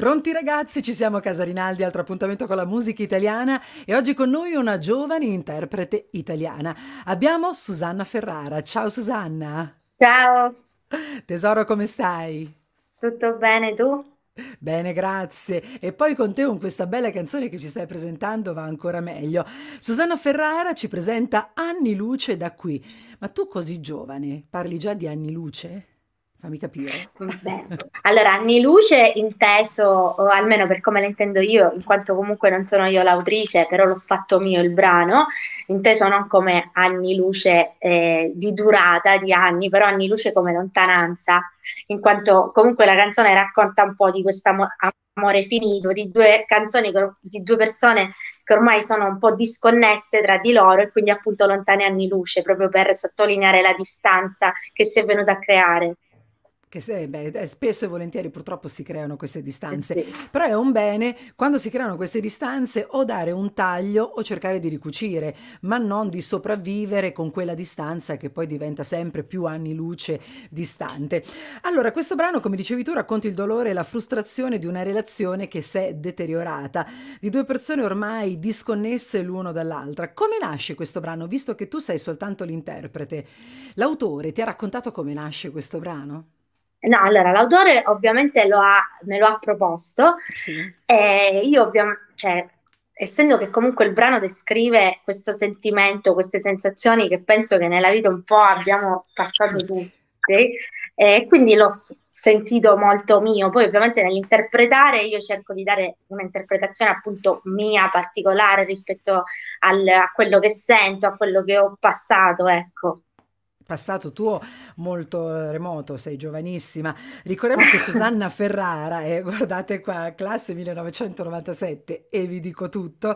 Pronti ragazzi, ci siamo a Casa Rinaldi, altro appuntamento con la musica italiana e oggi con noi una giovane interprete italiana. Abbiamo Susanna Ferrara. Ciao Susanna. Ciao, Tesoro, come stai? tutto bene tu? Bene, grazie. E poi con te con questa bella canzone che ci stai presentando va ancora meglio. Susanna Ferrara ci presenta Anni luce da qui. Ma tu così giovane, parli già di anni luce? Fammi capire. Beh, allora, anni luce inteso, o almeno per come la intendo io, in quanto comunque non sono io l'autrice, però l'ho fatto mio il brano, inteso non come anni luce eh, di durata, di anni, però anni luce come lontananza, in quanto comunque la canzone racconta un po' di questo amore finito, di due canzoni, di due persone che ormai sono un po' disconnesse tra di loro e quindi appunto lontane anni luce, proprio per sottolineare la distanza che si è venuta a creare. Che se, beh, eh, spesso e volentieri purtroppo si creano queste Eh distanze, sì. però è un bene quando si creano queste distanze o dare un taglio o cercare di ricucire, ma non di sopravvivere con quella distanza che poi diventa sempre più anni luce distante. Allora, questo brano, come dicevi tu, racconta il dolore e la frustrazione di una relazione che si è deteriorata, di due persone ormai disconnesse l'uno dall'altra. Come nasce questo brano, visto che tu sei soltanto l'interprete? L'autore ti ha raccontato come nasce questo brano? No, allora l'autore ovviamente lo ha, me lo ha proposto Sì. e io ovviamente, cioè, essendo che comunque il brano descrive questo sentimento, queste sensazioni che penso che nella vita un po' abbiamo passato Tutti. tutti, e quindi l'ho sentito molto mio. Poi ovviamente nell'interpretare io cerco di dare un'interpretazione appunto mia particolare rispetto al- a quello che sento, a quello che ho passato, ecco. Passato tuo molto eh, remoto, sei giovanissima. Ricordiamo che Susanna Ferrara, eh, guardate qua, classe 1997, e vi dico tutto,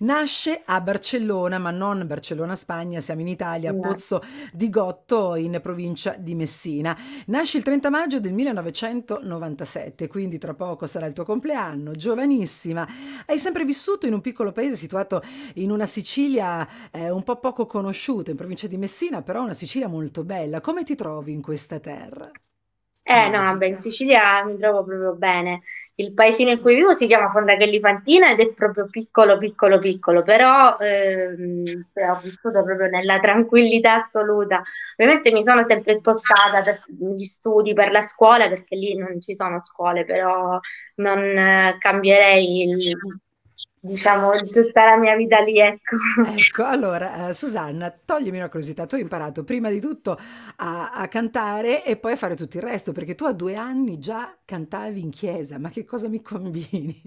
nasce a Barcellona, ma non Barcellona, Spagna, siamo in Italia, a. Pozzo di Gotto, in provincia di Messina. Nasce il 30 maggio del 1997, quindi tra poco sarà il tuo compleanno, giovanissima. Hai sempre vissuto in un piccolo paese situato in una Sicilia eh, un po' poco conosciuta, in provincia di Messina, però una Sicilia molto bella. Come ti trovi in questa terra Eh no, vabbè, in? Sicilia mi trovo proprio bene. Il paesino in cui vivo si chiama Fondachelli Fantina ed è proprio piccolo, piccolo, piccolo, però ehm, ho vissuto proprio nella tranquillità assoluta. Ovviamente mi sono sempre spostata per gli studi, per la scuola, perché lì non ci sono scuole, però non eh, cambierei, il- diciamo, tutta la mia vita lì, ecco. Ecco, allora, eh, Susanna, toglimi una curiosità. Tu hai imparato prima di tutto a, a cantare e poi a fare tutto il resto, perché tu a due anni già cantavi in chiesa. Ma che cosa mi combini?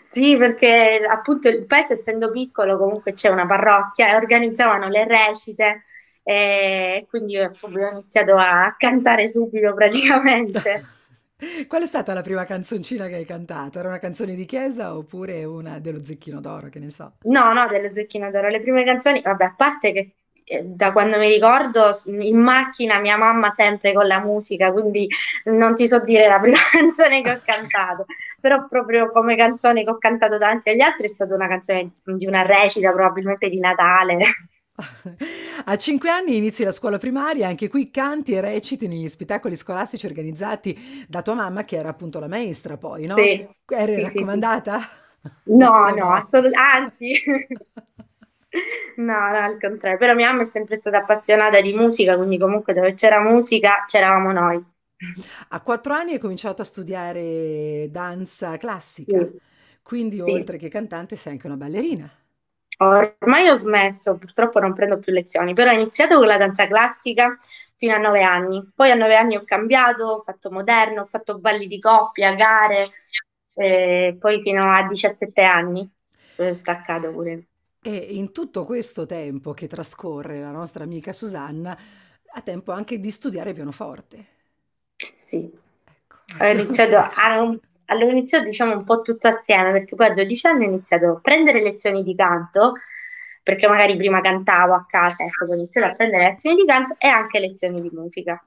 Sì, perché appunto il paese essendo piccolo comunque c'è una parrocchia e organizzavano le recite e quindi io subito ho iniziato a cantare subito praticamente. Qual è stata la prima canzoncina che hai cantato? Era una canzone di chiesa oppure una dello Zecchino d'Oro, che ne so? No, no, dello Zecchino d'Oro. Le prime canzoni, vabbè, a parte che eh, da quando mi ricordo in macchina mia mamma sempre con la musica, quindi non ti so dire la prima canzone che ho cantato, però proprio come canzone che ho cantato davanti agli altri è stata una canzone di una recita probabilmente di Natale. A cinque anni inizi la scuola primaria, anche qui canti e reciti negli spettacoli scolastici organizzati da tua mamma, che era appunto la maestra poi, no? Sì, Eri sì, sì, sì. raccomandata? No, no, no? assolutamente, anzi, no, no, al contrario, però mia mamma è sempre stata appassionata di musica, quindi comunque dove c'era musica c'eravamo noi. A quattro anni hai cominciato a studiare danza classica, Sì, quindi sì. oltre che cantante sei anche una ballerina. Ormai ho smesso, purtroppo non prendo più lezioni, però ho iniziato con la danza classica fino a nove anni, poi a nove anni ho cambiato, ho fatto moderno, ho fatto balli di coppia, gare, e poi fino a 17 anni ho staccato pure. E in tutto questo tempo che trascorre la nostra amica Susanna, ha tempo anche di studiare pianoforte. Sì. Ecco. Ho iniziato a, allora iniziato diciamo un po' tutto assieme perché poi a 12 anni ho iniziato a prendere lezioni di canto perché magari prima cantavo a casa, ecco, ho iniziato a prendere lezioni di canto e anche lezioni di musica.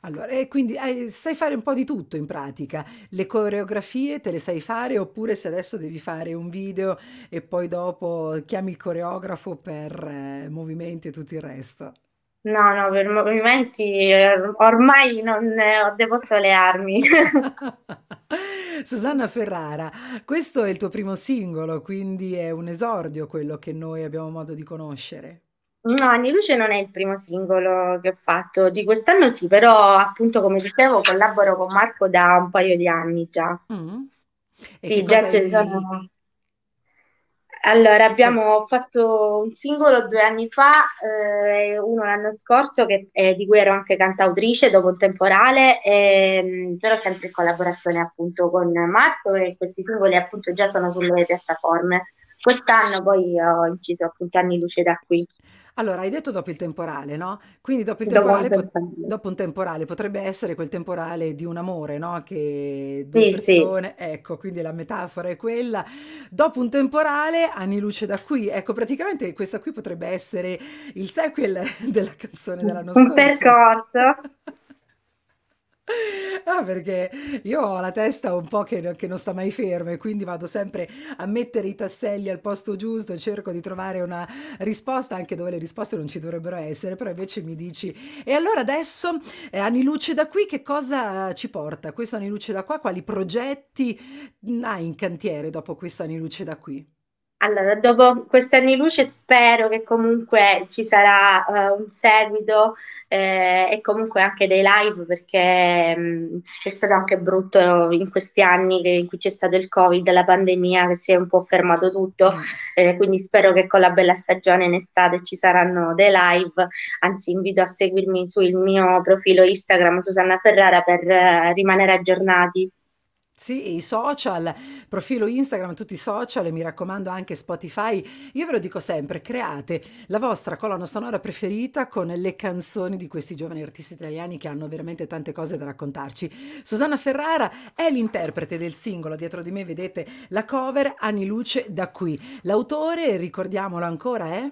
Allora, e quindi hai- sai fare un po' di tutto in pratica. Le coreografie te le sai fare oppure se adesso devi fare un video e poi dopo chiami il coreografo per eh, movimenti e tutto il resto. No, no, per movimenti eh, ormai non eh, ho deposto le armi. Susanna Ferrara, questo è il tuo primo singolo, quindi è un esordio quello che noi abbiamo modo di conoscere. No, Anni Luce non è il primo singolo che ho fatto di quest'anno, sì, però appunto come dicevo collaboro con Marco da un paio di anni già. Mm. E Sì, già ci sono. Allora, abbiamo fatto un singolo due anni fa, eh, uno l'anno scorso, che- eh, di cui ero anche cantautrice dopo un temporale, ehm, però sempre in collaborazione appunto con Marco e questi singoli appunto già sono sulle piattaforme. Quest'anno poi ho inciso appunto Anni Luce da qui, Allora, hai detto dopo il temporale, no? Quindi dopo il dopo un temporale, pot- dopo un temporale potrebbe essere quel temporale di un amore, no? Che due Sì, sì. persone, ecco, quindi la metafora è quella. Dopo un temporale, anni luce da qui. Ecco, praticamente questa qui potrebbe essere il sequel della canzone dell'anno Un scorso. percorso. Perché io ho la testa un po' che, che non sta mai ferma e quindi vado sempre a mettere i tasselli al posto giusto cerco di trovare una risposta anche dove le risposte non ci dovrebbero essere, però invece mi dici, e allora adesso, eh, anni luce da qui, che cosa ci porta? Questo anni luce da qua, quali progetti hai in cantiere dopo questo anni luce da qui? Allora, dopo questi anni luce spero che comunque ci sarà eh, un seguito eh, e comunque anche dei live perché mh, è stato anche brutto in questi anni che- in cui c'è stato il Covid, la pandemia che si è un po' fermato tutto, Mm. eh, quindi spero che con la bella stagione in estate ci saranno dei live, anzi invito a seguirmi sul mio profilo Instagram Susanna Ferrara per eh, rimanere aggiornati. Sì, i social, profilo Instagram, tutti i social e mi raccomando anche Spotify. Io ve lo dico sempre, create la vostra colonna sonora preferita con le canzoni di questi giovani artisti italiani che hanno veramente tante cose da raccontarci. Susanna Ferrara è l'interprete del singolo, dietro di me vedete la cover Anni Luce da qui. L'autore, ricordiamolo ancora, è?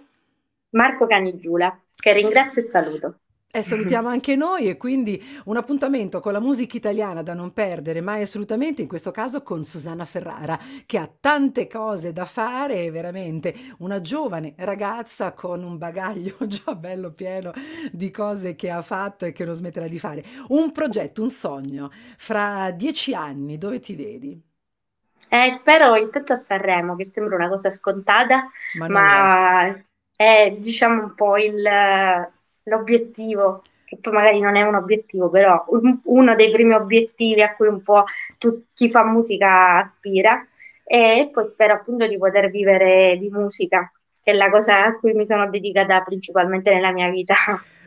Marco Canigiula, che ringrazio e saluto. E salutiamo anche noi e quindi un appuntamento con la musica italiana da non perdere mai assolutamente, in questo caso con Susanna Ferrara, che ha tante cose da fare, è veramente una giovane ragazza con un bagaglio già bello pieno di cose che ha fatto e che non smetterà di fare. Un progetto, un sogno, fra dieci anni, dove ti vedi? Eh, spero intanto a Sanremo, che sembra una cosa scontata, Ma ma è diciamo un po' il- l'obiettivo, che poi magari non è un obiettivo, però un- uno dei primi obiettivi a cui un po' tu- chi fa musica aspira. E poi spero appunto di poter vivere di musica, che è la cosa a cui mi sono dedicata principalmente nella mia vita.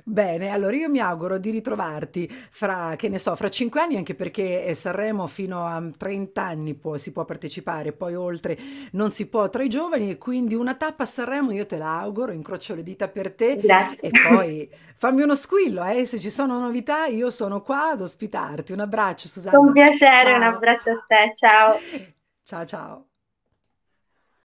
Bene, allora io mi auguro di ritrovarti fra, che ne so, fra cinque anni, anche perché eh, Sanremo fino a 30 anni può- si può partecipare, poi oltre non si può tra i giovani, e quindi una tappa a Sanremo io te la auguro, incrocio le dita per te Grazie. e poi fammi uno squillo, eh, se ci sono novità io sono qua ad ospitarti. Un abbraccio, Con Susanna. piacere, un Ciao. abbraccio a te, ciao. Ciao ciao.